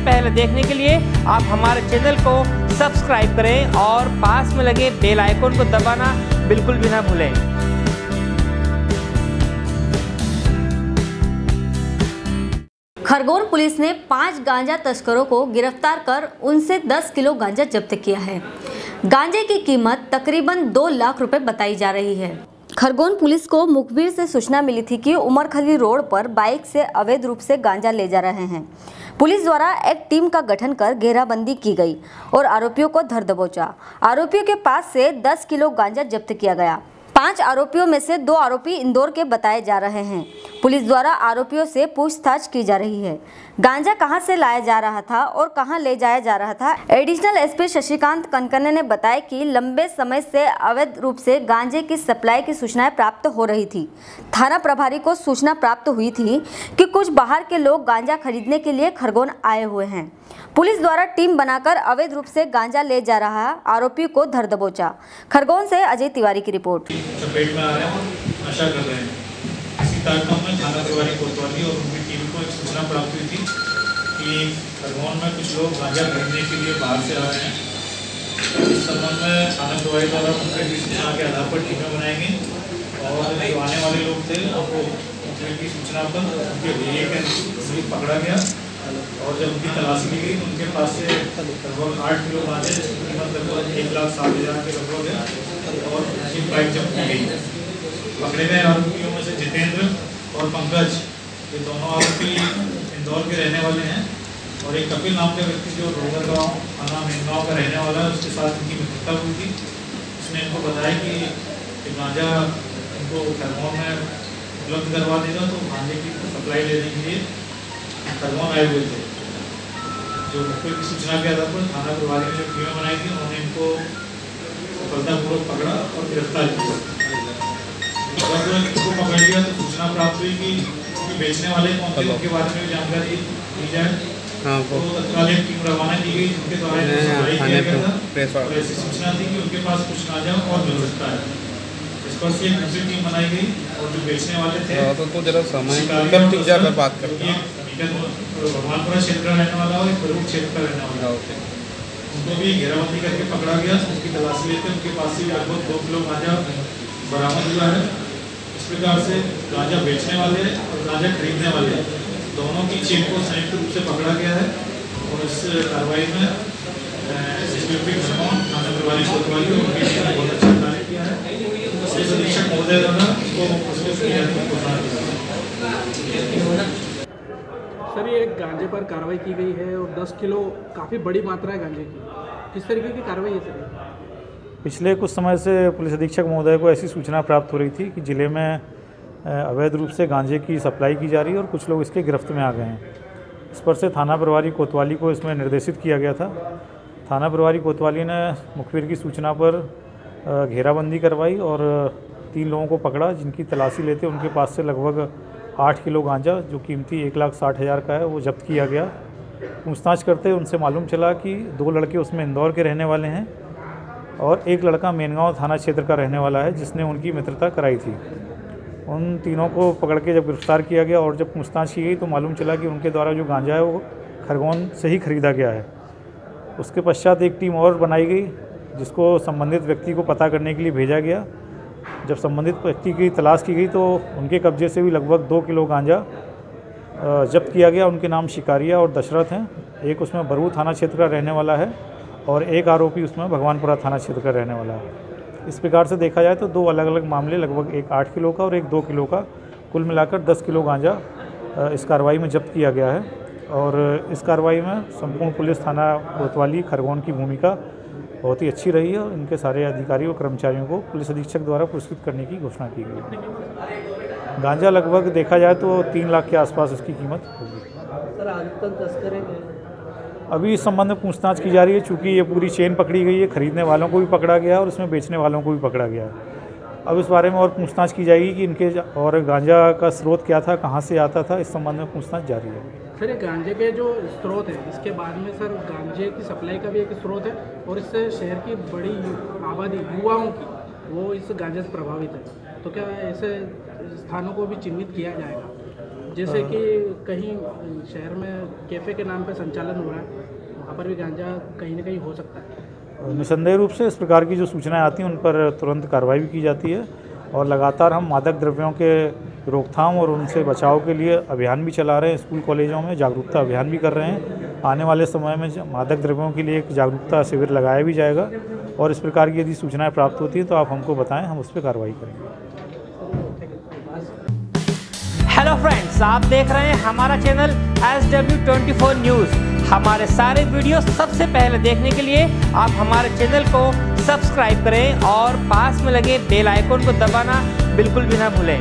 पहले देखने के लिए आप हमारे चैनल को सब्सक्राइब करें और पास में लगे बेल आइकन को दबाना बिल्कुल भी ना भूलें। खरगोन पुलिस ने पाँच गांजा तस्करों को गिरफ़्तार कर उनसे 10 किलो गांजा जब्त किया है। गांजे की कीमत तकरीबन दो लाख रुपए बताई जा रही है। खरगोन पुलिस को मुखबिर से सूचना मिली थी कि उमरखली रोड पर बाइक से अवैध रूप से गांजा ले जा रहे हैं। पुलिस द्वारा एक टीम का गठन कर घेराबंदी की गई और आरोपियों को धर दबोचा। आरोपियों के पास से 10 किलो गांजा जब्त किया गया। पाँच आरोपियों में से दो आरोपी इंदौर के बताए जा रहे हैं। पुलिस द्वारा आरोपियों से पूछताछ की जा रही है। गांजा कहाँ से लाया जा रहा था और कहाँ ले जाया जा रहा था? एडिशनल एसपी शशिकांत कनकने ने बताया कि लंबे समय से अवैध रूप से गांजे की सप्लाई की सूचनाएँ प्राप्त हो रही थी। थाना प्रभारी को सूचना प्राप्त हुई थी कि कुछ बाहर के लोग गांजा खरीदने के लिए खरगोन आए हुए हैं। पुलिस द्वारा टीम बनाकर अवैध रूप से गांजा ले जा रहा आरोपी को धर दबोचा। खरगोन से अजय तिवारी की रिपोर्ट। चपेट में आ रहे हैं नशा कर रहे हैं। इसी तारतम में थाना तिवारी कोतवाली और उनकी टीम को एक सूचना प्राप्त हुई थी कि खरगोन में कुछ लोग गांजा खरीदने के लिए बाहर से आ रहे हैं। इस संबंध में थाना तिवारी द्वारा मुख्य की सूचना के आधार पर टीमें बनाई गई और जो आने वाले लोग थे, उनको मुख्य की सूचना पर उनके भेजे के पकड़ा गया और जब उनकी तलाशी ली गई तो उनके पास से लगभग आठ किलो गांजे, जिसकी कीमत लगभग एक लाख सात हज़ार के लगभग है और उसकी बाइक जब्त की गई। पकड़े गए आरोपियों में से जितेंद्र और पंकज। ये दोनों आरोपी इंदौर के रहने वाले हैं और एक कपिल नाम का व्यक्ति जो रोगर गाँव, थाना मेनगाँव का रहने वाला है, उसके साथ इनकी मित्रता हुई थी। उसने इनको बताया कि गांजा इनको खरगोन में उपलब्ध करवा देगा तो गांजे की सप्लाई लेने के लिए खरगोन आए हुए थे। जो मुख्य सूचना के आधार पर थाना प्रभारी ने जो टीमें बनाई थी, उन्होंने इनको सफलतापूर्वक पकड़ा और गिरफ़्तार किया। जब इनको पकड़ लिया तो सूचना प्राप्त हुई कि कि बेचने वाले कौन थे उनके बारे में भी जानकारी दी जाए। हाँ तो तत्काल एक टीम रवाना की गई जिनके द्वारा हाँ, और ऐसी सूचना थी कि उनके पास कुछ गांजा और मिल सकता है इस पर से एक दूसरी टीम बनाई गई और जो बेचने वाले थे हाँ, तो तो जरा समय कब और ठीक जाकर बात करते हैं। भगवानपुरा क्षेत्र का रहने वाला और एक प्रमुख क्षेत्र का रहने वाला। हाँ, ओके। उनको भी घेराबंदी करके पकड़ा गया, उसकी तलाशी लेते उनके पास से लगभग दो किलो गांजा बरामद हुआ है। इस प्रकार से गांजा बेचने वाले और गांजा खरीदने वाले दोनों की चेन को संयुक्त रूप से पकड़ा गया है और इस कार्रवाई में बहुत अच्छा कार्य किया है। पुलिस अधीक्षक महोदय द्वारा उनको पुरस्कृत किया जाने की घोषणा की है सर, ये गांजे पर कार्रवाई की गई है और 10 किलो काफ़ी बड़ी मात्रा है गांजे की। किस तरीके की कार्रवाई है सर पिछले कुछ समय से पुलिस अधीक्षक महोदय को ऐसी सूचना प्राप्त हो रही थी कि ज़िले में अवैध रूप से गांजे की सप्लाई की जा रही है और कुछ लोग इसके गिरफ्त में आ गए हैं। इस पर से थाना प्रभारी कोतवाली को इसमें निर्देशित किया गया था। थाना प्रभारी कोतवाली ने मुखबिर की सूचना पर घेराबंदी करवाई और तीन लोगों को पकड़ा, जिनकी तलाशी लेते उनके पास से लगभग आठ किलो गांजा, जो कीमती एक लाख साठ हज़ार का है, वो जब्त किया गया। पूछताछ करते उनसे मालूम चला कि दो लड़के उसमें इंदौर के रहने वाले हैं और एक लड़का मेनगांव थाना क्षेत्र का रहने वाला है, जिसने उनकी मित्रता कराई थी। उन तीनों को पकड़ के जब गिरफ़्तार किया गया और जब पूछताछ की गई तो मालूम चला कि उनके द्वारा जो गांजा है, वो खरगोन से ही खरीदा गया है। उसके पश्चात एक टीम और बनाई गई, जिसको संबंधित व्यक्ति को पता करने के लिए भेजा गया जब संबंधित व्यक्ति की तलाश की गई तो उनके कब्जे से भी लगभग दो किलो गांजा जब्त किया गया। उनके नाम शिकारिया और दशरथ हैं। एक उसमें बरू थाना क्षेत्र का रहने वाला है और एक आरोपी उसमें भगवानपुरा थाना क्षेत्र का रहने वाला है। इस प्रकार से देखा जाए तो दो अलग अलग मामले, लगभग एक आठ किलो का और एक दो किलो का, कुल मिलाकर दस किलो गांजा इस कार्रवाई में जब्त किया गया है। और इस कार्रवाई में संपूर्ण पुलिस थाना कोतवाली, खरगोन की भूमिका बहुत ही अच्छी रही है और इनके सारे अधिकारियों और कर्मचारियों को पुलिस अधीक्षक द्वारा पुरस्कृत करने की घोषणा की गई गांजा लगभग देखा जाए तो तीन लाख के आसपास इसकी कीमत होगी। अभी इस संबंध में पूछताछ की जा रही है चूँकि ये पूरी चेन पकड़ी गई है खरीदने वालों को भी पकड़ा गया और इसमें बेचने वालों को भी पकड़ा गया है। अब इस बारे में और पूछताछ की जाएगी कि इनके और गांजा का स्रोत क्या था कहाँ से आता था इस संबंध में पूछताछ जारी है सर ये गांजे के जो स्रोत है इसके बाद में सर गांजे की सप्लाई का भी एक स्रोत है और इससे शहर की बड़ी आबादी युवाओं की वो इस गांजे से प्रभावित है। तो क्या ऐसे स्थानों को भी चिन्हित किया जाएगा? जैसे कि कहीं शहर में कैफ़े के नाम पर संचालन हो रहा है वहाँ पर भी गांजा कहीं ना कहीं हो सकता है। निसंदेह रूप से इस प्रकार की जो सूचनाएँ आती हैं उन पर तुरंत कार्रवाई भी की जाती है और लगातार हम मादक द्रव्यों के रोकथाम और उनसे बचाव के लिए अभियान भी चला रहे हैं, स्कूल कॉलेजों में जागरूकता अभियान भी कर रहे हैं। आने वाले समय में मादक द्रव्यों के लिए एक जागरूकता शिविर लगाया भी जाएगा और इस प्रकार की यदि सूचनाएँ प्राप्त होती हैं तो आप हमको बताएँ, हम उस पर कार्रवाई करेंगे। हेलो फ्रेंड्स आप देख रहे हैं हमारा channel S W twenty four news हमारे सारे वीडियो सबसे पहले देखने के लिए आप हमारे चैनल को सब्सक्राइब करें और पास में लगे बेल आइकन को दबाना बिल्कुल भी ना भूलें।